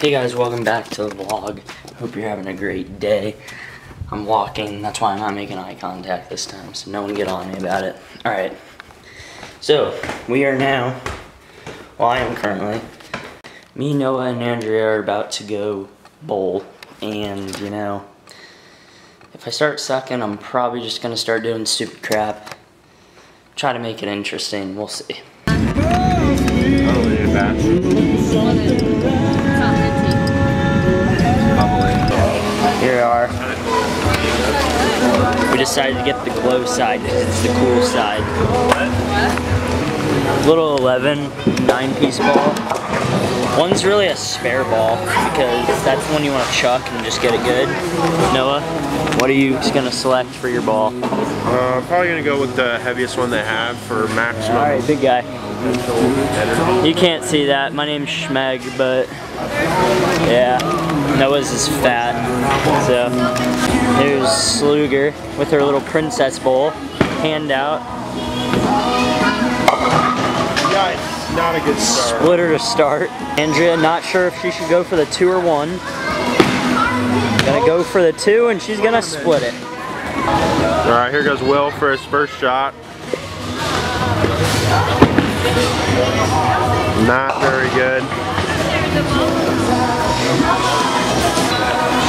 Hey guys, welcome back to the vlog. Hope you're having a great day. I'm walking, that's why I'm not making eye contact this time, so no one get on me about it. Alright, so we are now, well I am currently, me, Noah, and Andrea are about to go bowl, and you know, if I start sucking, I'm probably just gonna start doing stupid crap. Try to make it interesting, we'll see. Oh, Here decided to get the glow side because it's the cool side. Little 11, 9 piece ball. One's really a spare ball because that's the one you want to chuck and just get it good. Noah, what are you going to select for your ball? Uh, I'm probably gonna go with the heaviest one they have for maximum. Alright, big guy. You can't see that. My name's Schmeg, but yeah, Noah's is fat. So here's Sluger with her little princess bowl. Hand out. Yeah, not a good start. Splitter to start. Andrea, not sure if she should go for the two or one. Gonna go for the two and she's gonna split it. All right, here goes Will for his first shot. Not very good.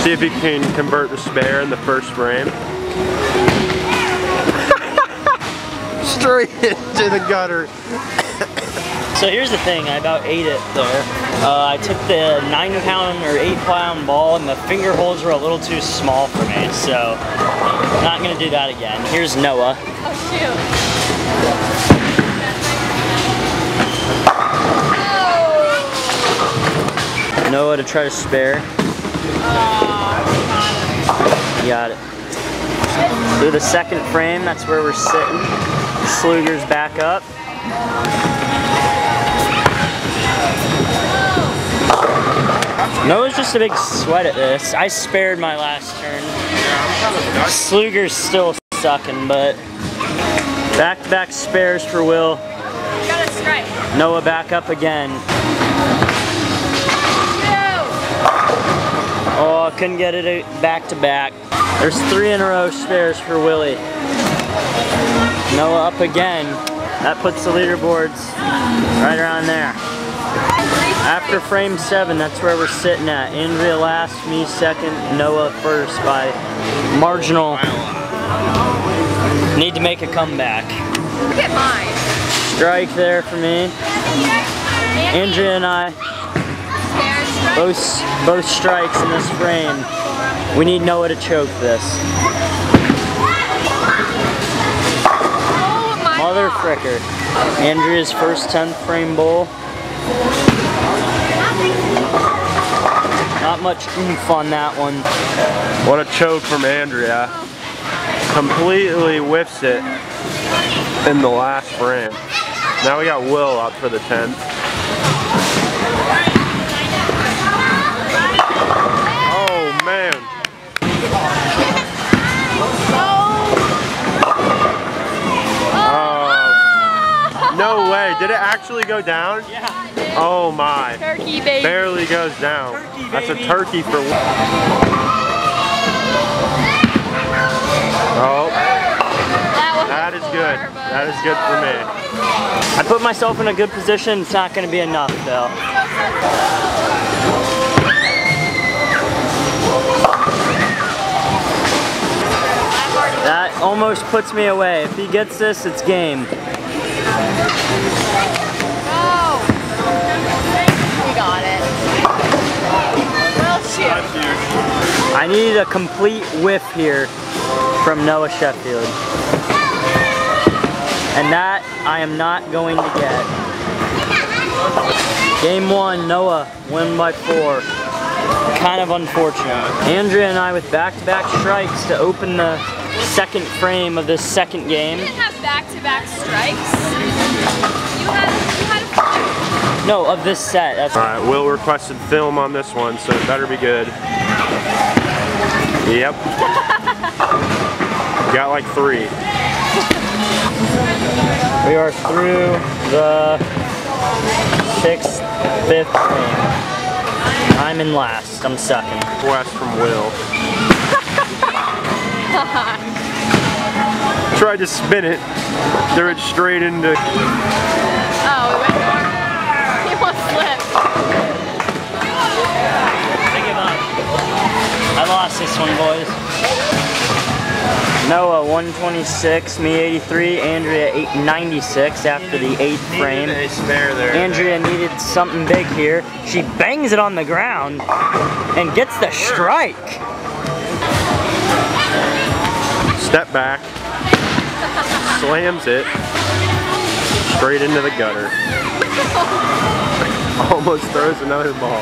See if he can convert the spare in the first frame. Straight into the gutter. So here's the thing, I about ate it there. Uh, I took the nine pound or eight pound ball and the finger holes were a little too small for me, so not gonna do that again. Here's Noah. Oh shoot. Noah to try to spare. You got it. Through the second frame, that's where we're sitting. Sluger's back up. Noah's just a big sweat at this. I spared my last turn. Sluger's still sucking, but back-to-back -back spares for Will. Got a strike. Noah back up again. Oh, I couldn't get it back to back. There's three in a row spares for Willie. Noah up again. That puts the leaderboards right around there. After frame seven, that's where we're sitting at. Andrea last, me second, Noah first by marginal. Need to make a comeback. Look at mine. Strike there for me. Andrea and I. both both strikes in this frame. We need Noah to choke this. Oh Mother fricker. Andrea's first 10th frame bowl. Not much oomph on that one. What a choke from Andrea. Completely whiffs it in the last frame. Now we got Will up for the 10th. Did it actually go down? Yeah. Oh my. Turkey baby. Barely goes down. Turkey, That's a turkey for Oh, That, that is good. four, but- That is good for me. I put myself in a good position. It's not going to be enough though. That almost puts me away. If he gets this, it's game. Oh. I need a complete whiff here from Noah Sheffield. And that I am not going to get. Game one, Noah, win by four. Kind of unfortunate. Andrea and I with back-to-back strikes to open the second frame of this second game. You didn't have back-to-back strikes. You had, you had a No, of this set. That's All right, Will requested film on this one, so it better be good. Yep. Got like three. We are through the sixth, fifth frame. I'm in last. I'm sucking. West from Will. Tried to spin it, threw it straight into. Oh, we went more. He almost slipped. I give up. I lost this one, boys. Noah 126, me 83, Andrea 896 after the eighth frame. A spare there. Andrea needed something big here. She bangs it on the ground and gets the strike. Step back. Slams it. Straight into the gutter. Almost throws another ball.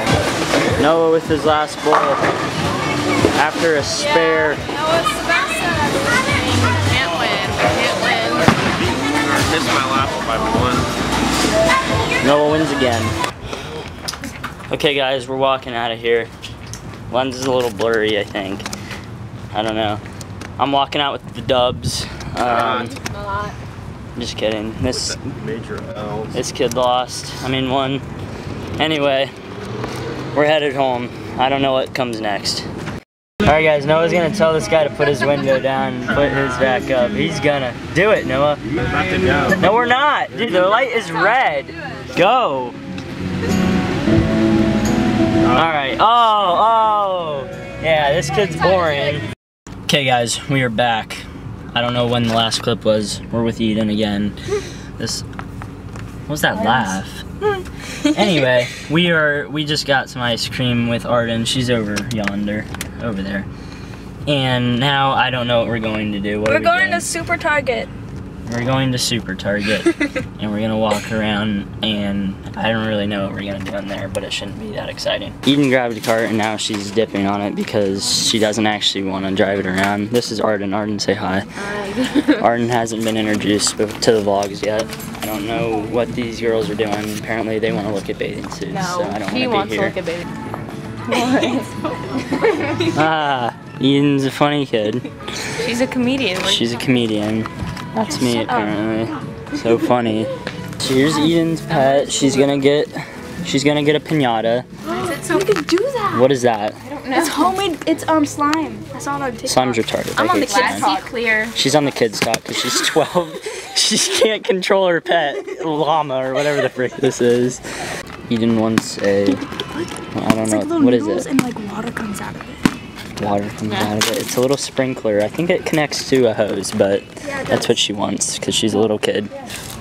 Noah with his last ball after a spare. Noah's best. Can't win. Can't win. Missed my lap by one. Noah wins again. Okay, guys, we're walking out of here. Lens is a little blurry, I think. I don't know. I'm walking out with the dubs. Um, A just kidding. This Major L's. this kid lost. I mean, won. Anyway, we're headed home. I don't know what comes next. All right, guys. Noah's gonna tell this guy to put his window down, and put his back up. He's gonna do it, Noah. About to go. No, we're not. Dude, the light is red. Go. All right. Oh, oh. Yeah, this kid's boring. Okay, guys, we are back. I don't know when the last clip was. We're with Eden again. This. What was that laugh? anyway, we are. We just got some ice cream with Arden. She's over yonder, over there. And now I don't know what we're going to do. What We're we going to Super Target. We're going to Super Target and we're gonna walk around and I don't really know what we're gonna do in there, but it shouldn't be that exciting. Eden grabbed a cart and now she's dipping on it because she doesn't actually want to drive it around. This is Arden. Arden, say hi. Hi. Arden hasn't been introduced to the vlogs yet. I don't know what these girls are doing. Apparently they want to look at bathing suits, so I don't he want wants to be to look at baby. ah, Eden's a funny kid. She's a comedian. She's a comedian. That's me apparently. So funny. So here's Eden's pet. She's gonna get she's gonna get a pinata. We could do that. What is that? I don't know. It's homemade. It's um slime. I saw it on TikTok. Slime's retarded. I'm I on the hate kids talk. clear. She's on the kids talk because she's 12. she can't control her pet llama or whatever the frick this is. Eden wants a I don't It's know like little what is noodles it. and like water comes out of it. Water comes out of it. It's a little sprinkler. I think it connects to a hose, but Yeah, that's what she wants because she's a little kid.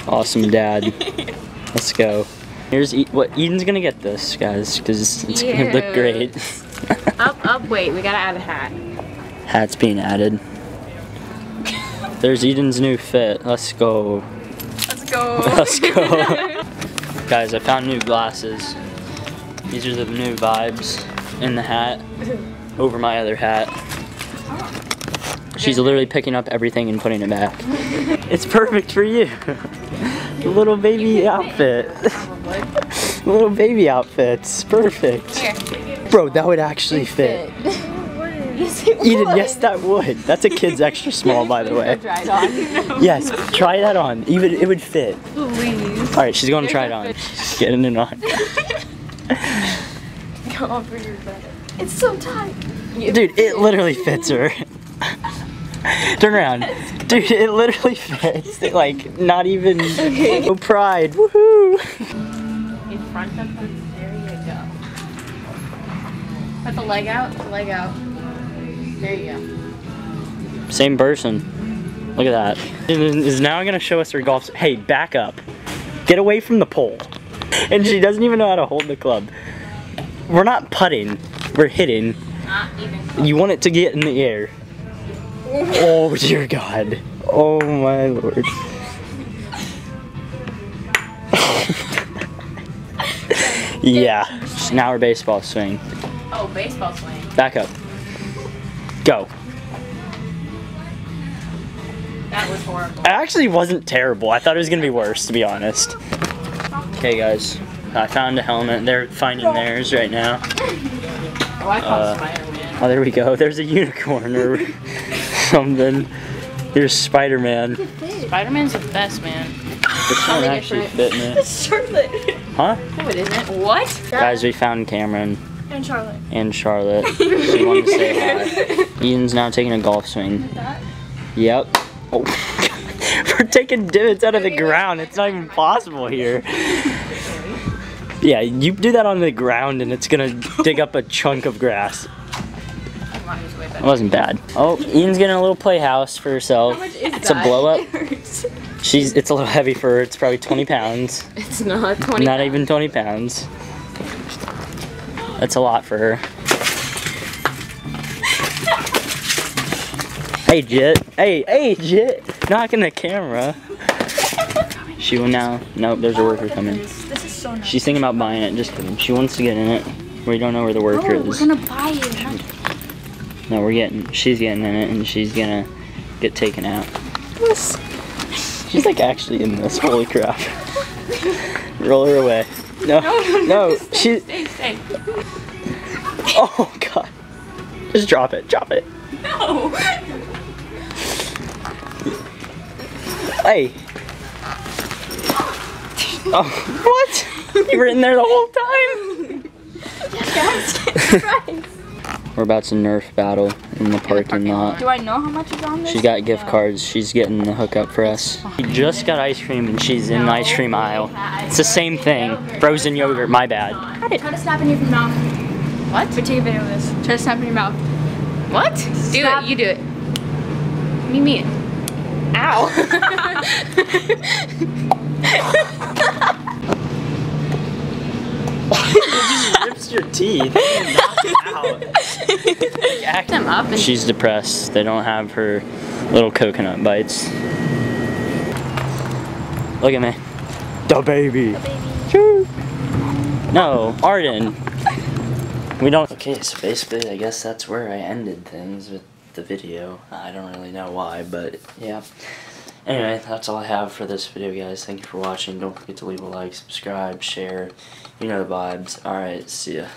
Awesome dad. Let's go. Here's e- what Eden's gonna get this, guys, because it's gonna look great. Up, up, wait. We gotta add a hat. Hats being added. There's Eden's new fit. Let's go. Let's go. Let's go. Guys, I found new glasses. These are the new vibes in the hat over my other hat. She's literally picking up everything and putting it back. It's perfect for you. Little baby outfit. little baby outfits. Perfect. Here. Bro, that would actually fit. Eden, yes, that would. That's a kid's extra small, by the way. Try it on. Yes, try that on. Even it would fit. Please. All right, she's going to try it on. She's getting it on. Go over your bed. It's so tight. Dude, it literally fits her. Turn around. Dude, it literally fits. Like, not even Okay. no pride. Woohoo! In front of them. There you go. Put the leg out. The leg out. There you go. Same person. Look at that. Is now gonna show us her golf. Hey, back up. Get away from the pole. And she doesn't even know how to hold the club. We're not putting. We're hitting. You want it to get in the air. Oh dear God. Oh my lord. yeah. Now our baseball swing. Oh, baseball swing. Back up. Go. That was horrible. It actually wasn't terrible. I thought it was gonna be worse, to be honest. Okay, guys. I found a helmet. They're finding theirs right now. Oh, Uh, Spider-Man. Oh, there we go. There's a unicorn or something. Here's Spider-Man. Spider-Man's the best, man. This one actually different. fit me. Charlotte. Huh? No, it isn't. What? Guys, we found Cameron. And Charlotte. and Charlotte. She wanted to say hi. Eden's now taking a golf swing. Yep. Oh. We're taking divots out of the ground. It's not even possible here. Yeah, you do that on the ground and it's gonna dig up a chunk of grass. It wasn't bad. Oh, Eden's getting a little playhouse for herself. How much is It's a blow up. She's it's a little heavy for her. It's probably 20 pounds. It's not 20 Not even 20 pounds. That's a lot for her. Hey, Jit. Hey, hey, Jit. Knocking the camera. She will now. Nope, there's a worker coming. So nice. She's thinking about buying it. Just kidding. She wants to get in it. We don't know where the worker Oh, we're is. gonna buy it. No, we're getting. She's getting in it, and she's gonna get taken out. She's like actually in this. Holy crap! Roll her away. No, no, she. Stay, stay. Oh god! Just drop it. Drop it. No. Hey. Oh, what? You were in there the whole time. We're about to nerf battle in the parking lot. Do I know how much is on this? She's got gift cards. She's getting the hookup for us. She just got ice cream and she's in the ice cream aisle. It's the same thing. Frozen yogurt. My bad. Try to snap in your mouth. What? But take a video of this. Try to snap in your mouth. What? Do Stop. it. You do it. Me, me. Ow. rips your teeth. Knock it out. them up and She's depressed. They don't have her little coconut bites. Look at me. The baby. No, Arden. We don't. Okay, so basically, I guess that's where I ended things with the video. I don't really know why, but yeah. Anyway, that's all I have for this video, guys. Thank you for watching. Don't forget to leave a like, subscribe, share. You know the vibes. Alright, see ya.